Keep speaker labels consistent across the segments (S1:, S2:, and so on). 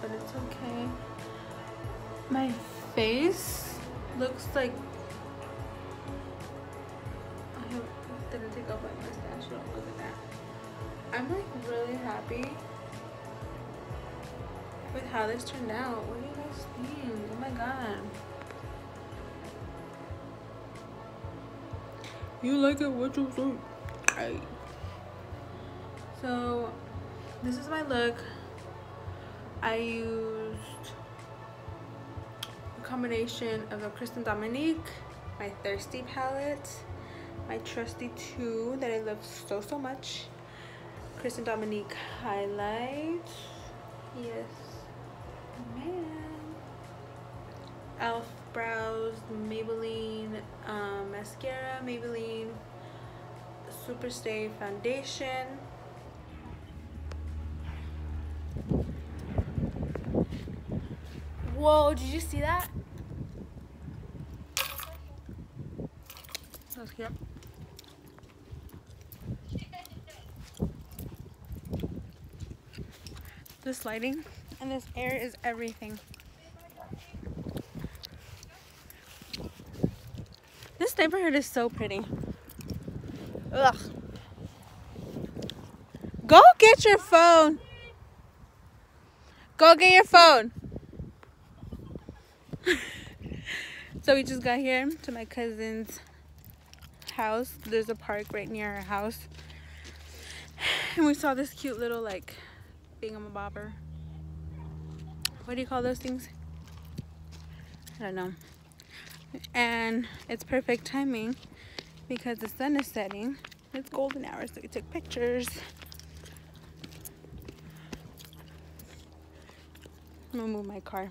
S1: but it's okay. My face looks like I didn't take off my mustache. Don't look at that. I'm like really happy with how this turned out. What do you guys think? Oh my god. You like it? What you think? Right. So, this is my look. I used a combination of the Christen Dominique, my Thirsty palette, my trusty two that I love so, so much. Christen Dominique highlight. Yes. Man. Elf brows, Maybelline um, mascara, Maybelline Superstay foundation.
S2: Whoa, did you see that?
S1: That's cute. This lighting and this air is everything. This neighborhood is so pretty. Ugh. Go get your phone. Go get your phone. so we just got here to my cousin's house. There's a park right near our house. And we saw this cute little like thingamabobber. What do you call those things? I don't know. And it's perfect timing because the sun is setting. It's golden hour, so we took pictures. I'm gonna move my car.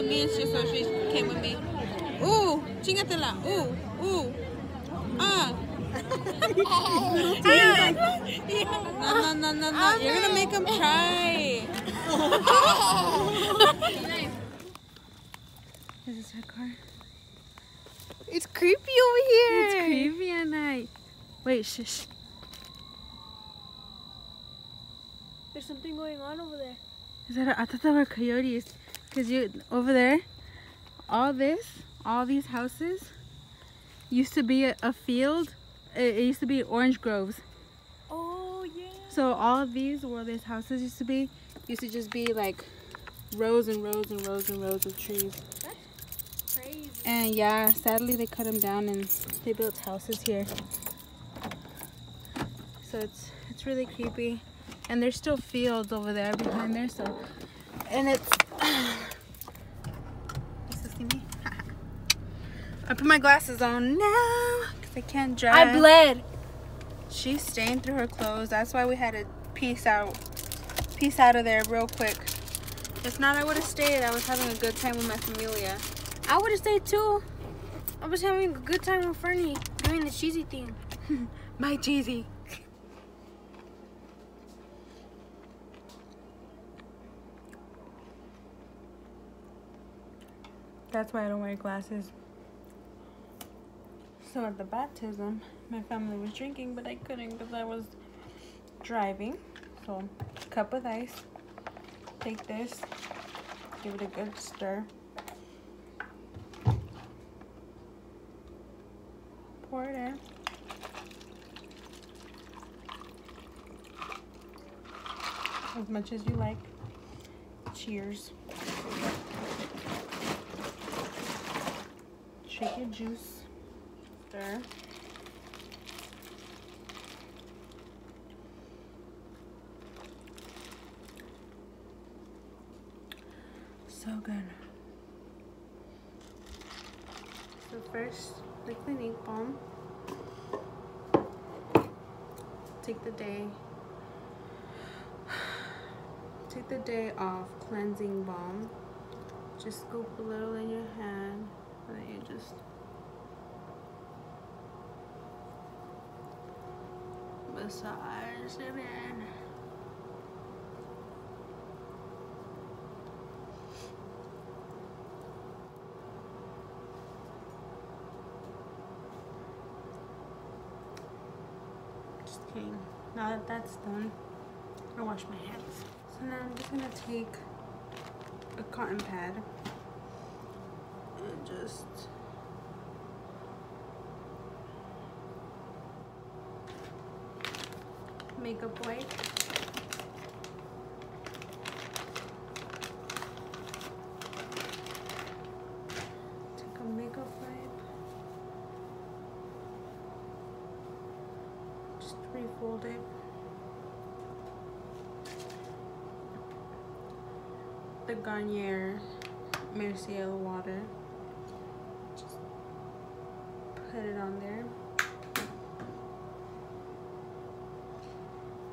S1: with me and she so she came with me. Ooh, chingatela. Ooh, ooh. Ah. no, no, no, no, no. You're gonna make him try. Is this her car? It's creepy over here. It's creepy at night. Wait, shush.
S2: There's something going on over there.
S1: Is that a, I thought they were coyotes. Cause you over there, all this, all these houses, used to be a, a field. It, it used to be orange groves.
S2: Oh yeah.
S1: So all of these, where these houses used to be, used to just be like rows and rows and rows and rows of trees.
S2: Crazy.
S1: And yeah, sadly they cut them down and they built houses here. So it's it's really creepy. And there's still fields over there behind there, so and it's Is me? I put my glasses on now because I can't drive.
S2: I bled.
S1: She's stained through her clothes. That's why we had to piece out piece out of there real quick. If not, I would have stayed. I was having a good time with my familia.
S2: I would have stayed too. I was having a good time with Fernie doing the cheesy thing.
S1: My cheesy. That's why I don't wear glasses. So at the baptism, my family was drinking, but I couldn't because I was driving. So, cup with ice. Take this, give it a good stir. Pour it in. As much as you like. Cheers. Shake your juice. Stir. So good. So first, the Clinique Balm. Take the day. Take the day off cleansing balm. Just scoop a little in your hand and then you just massage it in. Now that that's done, I wash my hands. So now I'm just gonna take a cotton pad just makeup wipe. Take a makeup wipe. Just refold it. The Garnier Micellar water. Just put it on there.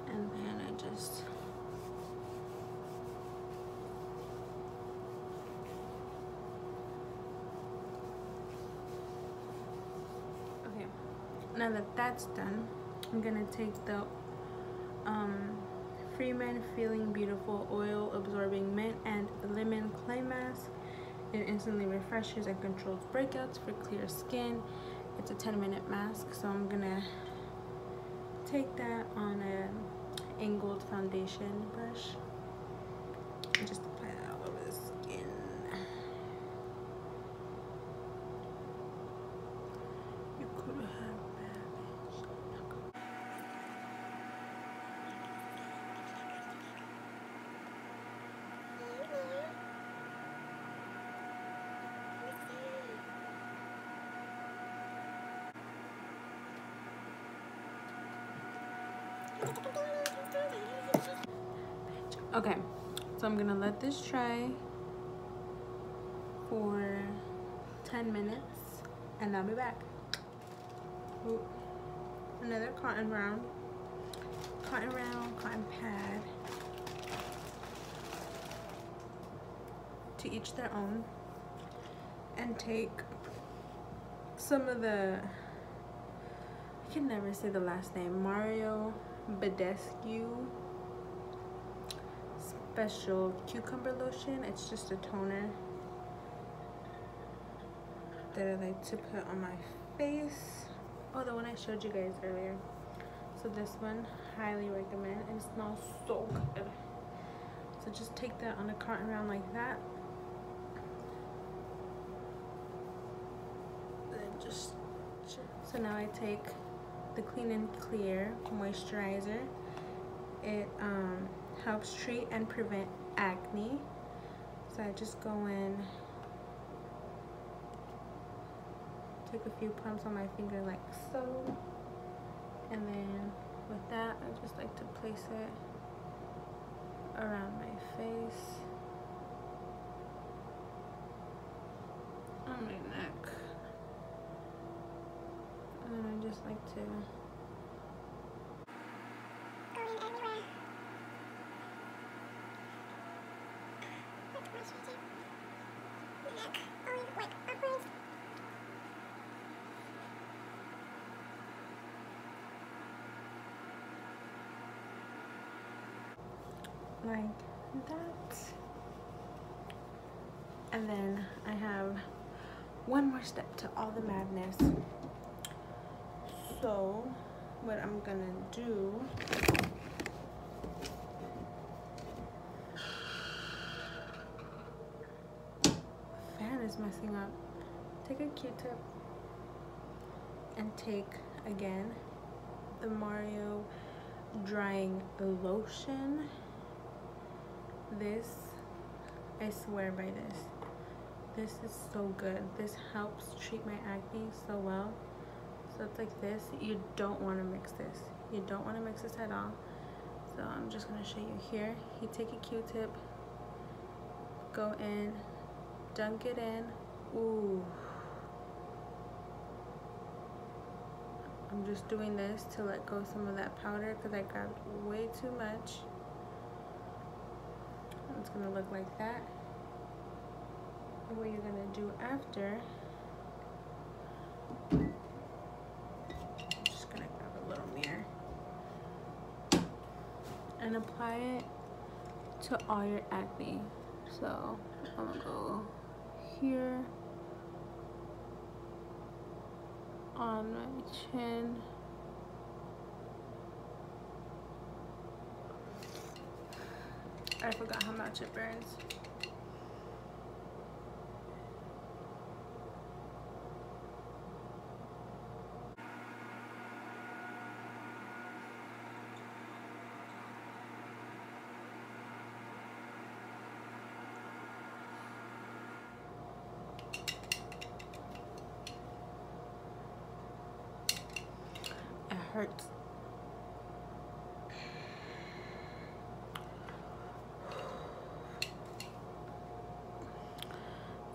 S1: And then I just Okay. Now that that's done, I'm gonna take the um, Freeman Feeling Beautiful Oil Absorbing Mint and Lemon Clay Mask. It instantly refreshes and controls breakouts for clear skin. It's a 10 minute mask, so I'm gonna take that on a angled foundation brush and just apply that all over the skin. You could have managed. Okay, so I'm gonna let this dry for 10 minutes and I'll be back. Ooh, another cotton round, cotton round, cotton pad. To each their own. And take some of the, I can never say the last name, Mario Badescu special cucumber lotion. It's just a toner that I like to put on my face. Oh, the one I showed you guys earlier. So this one, highly recommend. It smells so good. So just take that on a cotton round like that. Then just, so now I take the Clean and Clear Moisturizer. It um, helps treat and prevent acne. So I just go in, take a few pumps on my finger like so. And then with that, I just like to place it around my face, on my neck. And I just like to like that. And then I have one more step to all the madness. So what I'm gonna do fan is messing up. Take a Q-tip and take again the Mario drying lotion. This I swear by this. This is so good. This helps treat my acne so well so it's like this. You don't want to mix this. You don't want to mix this at all. So i'm just going to show you here. You take a q-tip go in dunk it in. Ooh. I'm just doing this to let go some of that powder because I grabbed way too much. It's gonna look like that. And what you're gonna do after, I'm just gonna grab a little mirror and apply it to all your acne. So I'm gonna go here. on my chin. I forgot how much it burns. Hurts.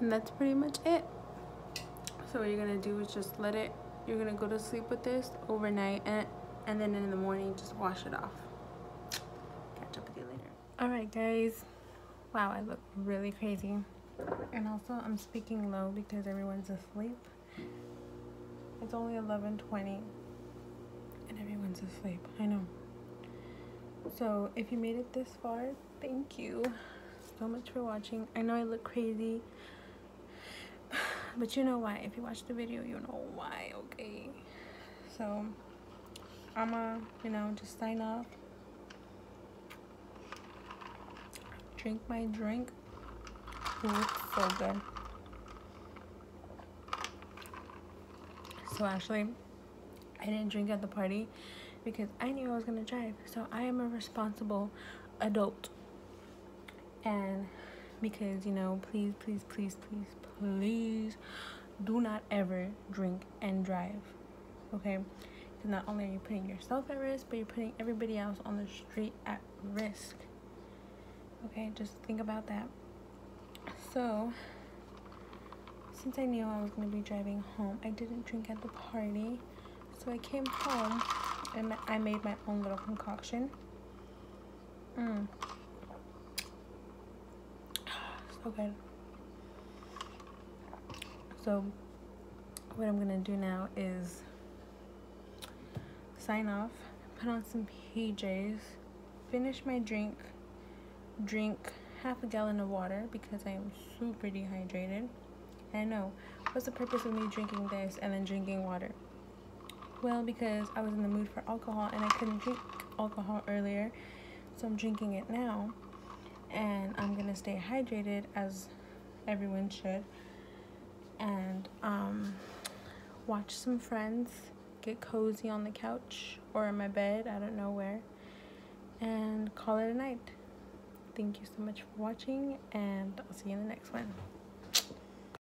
S1: And that's pretty much it. So what you're gonna do is just let it, you're gonna go to sleep with this overnight and, and then in the morning just wash it off. Catch up with you later. Alright guys, wow I look really crazy. And also I'm speaking low because everyone's asleep. It's only 11.20 and everyone's asleep. I know. So if you made it this far, thank you so much for watching. I know I look crazy, but you know why. If you watch the video, you know why, okay? So I'ma, you know, just sign off. Drink my drink. Ooh, so good. So actually, I didn't drink at the party because I knew I was gonna drive. So I am a responsible adult. And because, you know, please, please, please, please, please do not ever drink and drive. Okay? Because not only are you putting yourself at risk, but you're putting everybody else on the street at risk. Okay? Just think about that. So, since I knew I was going to be driving home, I didn't drink at the party. So I came home and I made my own little concoction. Mm. So good. So what I'm gonna do now is sign off, put on some PJs, finish my drink, drink half a gallon of water because I am super dehydrated. I know, what's the purpose of me drinking this and then drinking water? Well, because I was in the mood for alcohol and I couldn't drink alcohol earlier, so I'm drinking it now. And I'm gonna stay hydrated as everyone should. And um, watch some friends, get cozy on the couch or in my bed, I don't know where, and call it a night. Thank you so much for watching, and I'll see you in the next one.